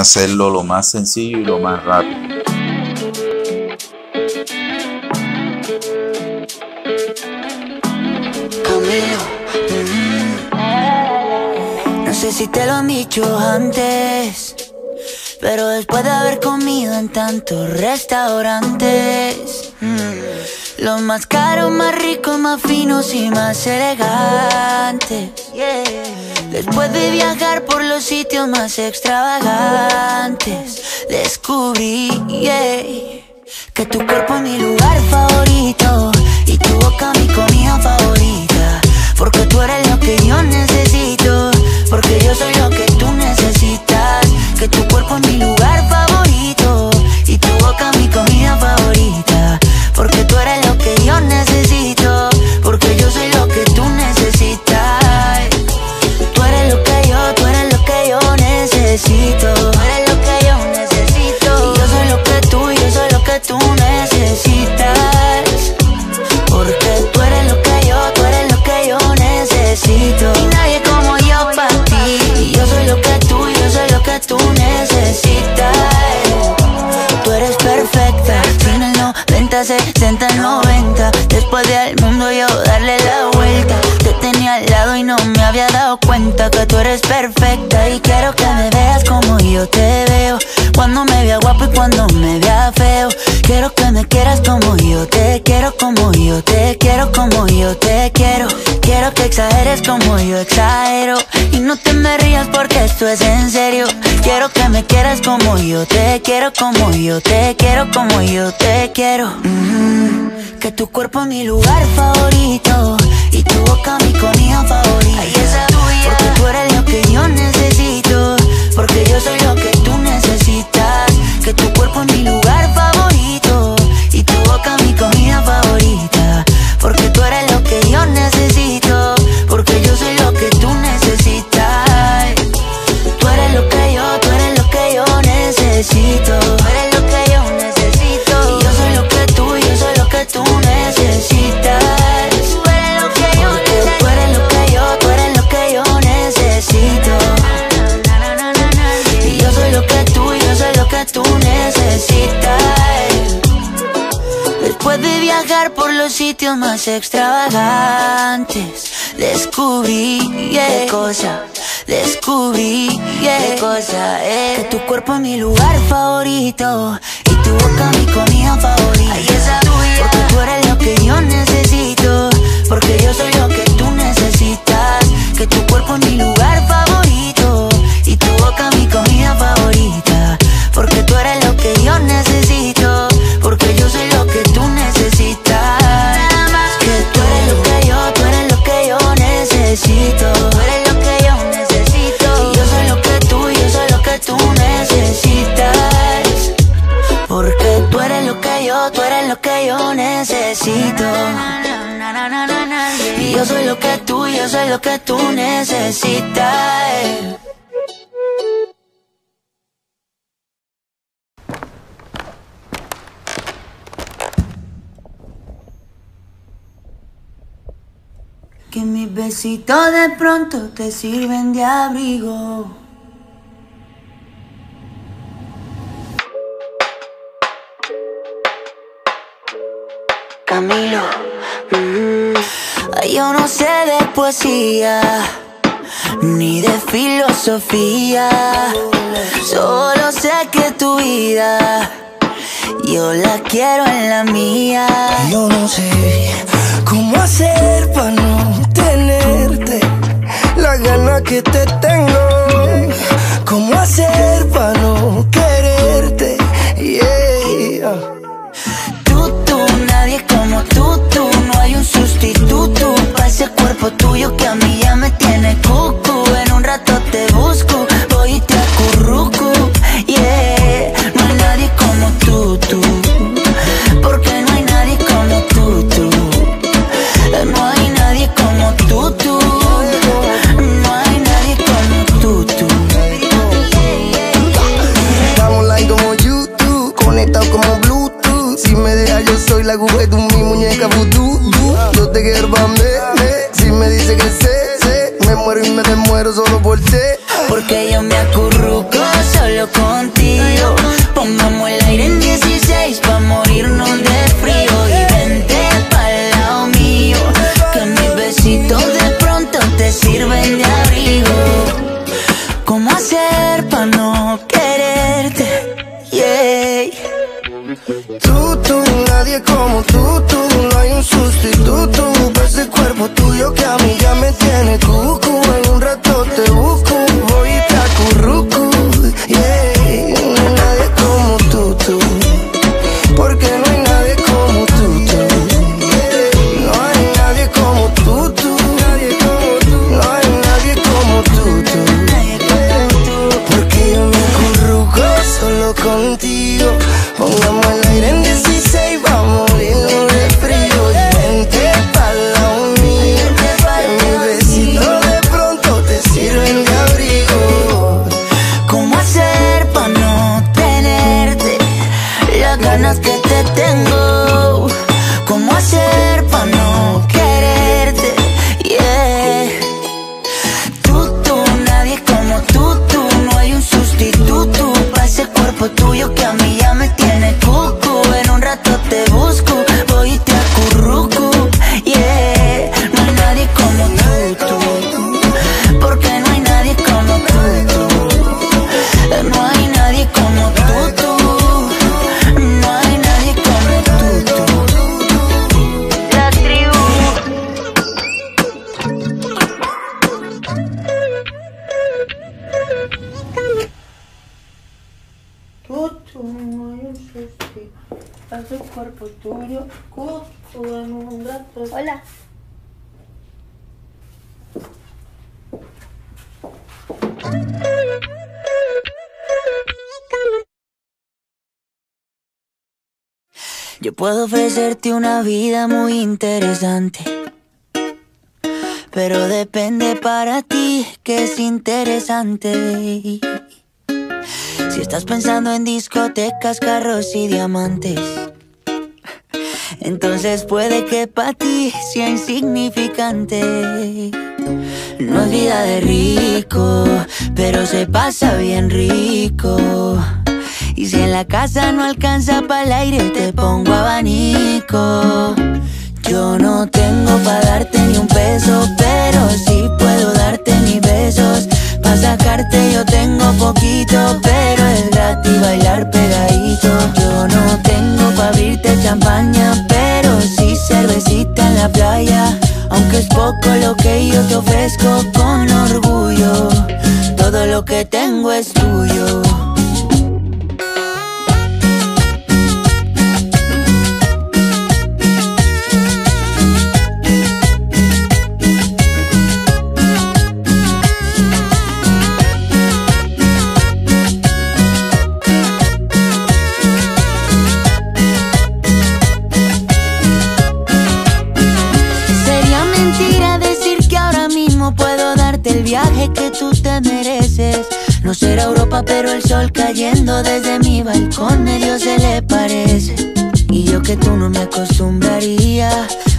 hacerlo lo más sencillo y lo más rápido. Mm. no sé si te lo han dicho antes, pero después de haber comido en tantos restaurantes, mm, los más caros, más ricos, más finos y más elegantes. Después de viajar por los sitios más extravagantes, descubrí que tu cuerpo es mi lugar favorito y tu boca mi comida favorita. Porque tú eres lo que yo necesito, dado cuenta que tú eres perfecta. Y quiero que me veas como yo te veo. Cuando me vea guapo y cuando me vea feo. Quiero que me quieras como yo te quiero, como yo te quiero, como yo te quiero. Quiero que exageres como yo exagero. Y no te me rías porque esto es en serio. Quiero que me quieras como yo te quiero, como yo te quiero, como yo te quiero. Mm, que tu cuerpo es mi lugar favorito y tu boca mi comida favorita. Porque tú eres lo que yo necesito, porque yo soy lo que tú necesitas. Que tu cuerpo es mi lugar favorito y tu boca mi comida favorita. Porque por los sitios más extravagantes, descubrí qué cosa, descubrí qué cosa es que tu cuerpo es mi lugar favorito y tu boca mi comida favorita. Porque tú eres lo que yo necesito. Yo soy lo que tú, yo soy lo que tú necesitas. Que mis besitos de pronto te sirven de abrigo. Yo no sé de poesía ni de filosofía, solo sé que tu vida yo la quiero en la mía. Yo no sé cómo hacer para no tenerte la gana que te tengo. Cómo hacer para no quererte. Yeah. Tú, tú, nadie como tú, tú. No hay un sustituto para ese cuerpo tuyo que a mí ya me tiene cucu. ese cuerpo tuyo que a mí ya me tiene cuco cuerpo tuyo, en un rato. Hola. Yo puedo ofrecerte una vida muy interesante. Pero depende para ti que es interesante. Si estás pensando en discotecas, carros y diamantes, entonces puede que para ti sea insignificante. No es vida de rico, pero se pasa bien rico. Y si en la casa no alcanza para el aire, te pongo abanico. Yo no tengo para darte ni un peso, pero sí puedo darte mis besos. Pa' sacarte yo tengo poquito, pero es gratis bailar pegadito. Yo no tengo pa' abrirte champaña, pero sí cervecita en la playa. Aunque es poco lo que yo te ofrezco con orgullo, todo lo que tengo es tuyo. Viaje que tú te mereces. No será Europa, pero el sol cayendo desde mi balcón medio se le parece. Y yo que tú no me acostumbraría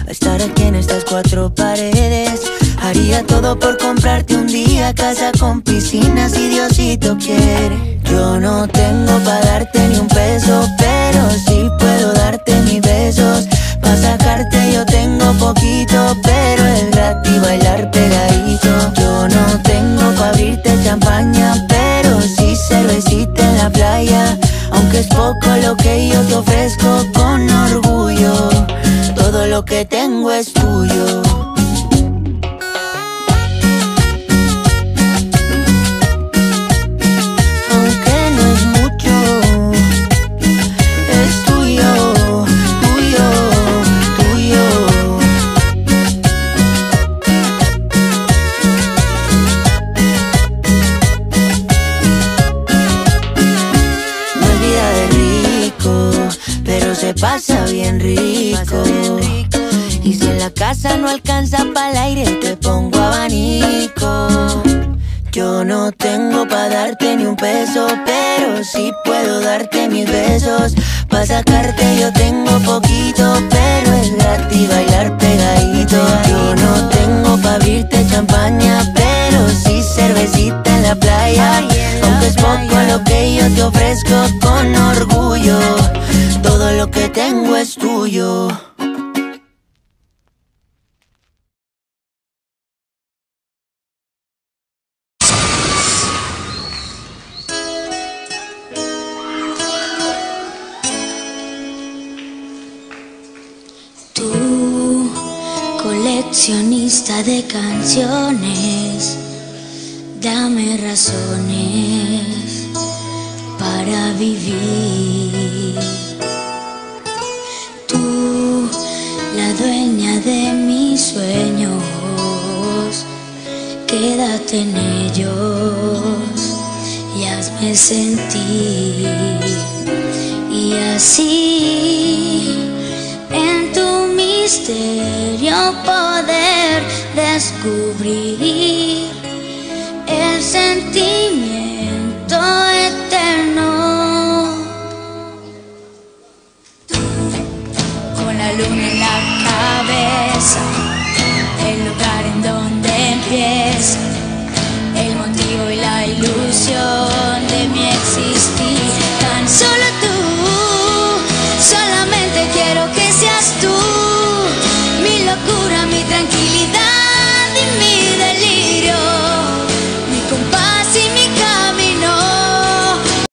a estar aquí en estas cuatro paredes. Haría todo por comprarte un día casa con piscina si Diosito quiere. Yo no tengo para darte ni un peso, pero sí puedo darte mis besos. Pa' sacarte yo tengo poquito, pero es gratis bailar abrirte champaña, pero sí cervecita en la playa. Aunque es poco lo que yo te ofrezco con orgullo, todo lo que tengo es no tengo pa' darte ni un peso, pero sí puedo darte mis besos. Pa' sacarte yo tengo poquito, pero es gratis bailar pegadito. Yo no tengo pa' abrirte champaña, pero sí cervecita en la playa. Aunque es poco lo que yo te ofrezco con orgullo, todo lo que tengo es tuyo. Coleccionista de canciones, dame razones para vivir. Tú, la dueña de mis sueños, quédate en ellos y hazme me sentí. Y así, misterio poder descubrir el sentimiento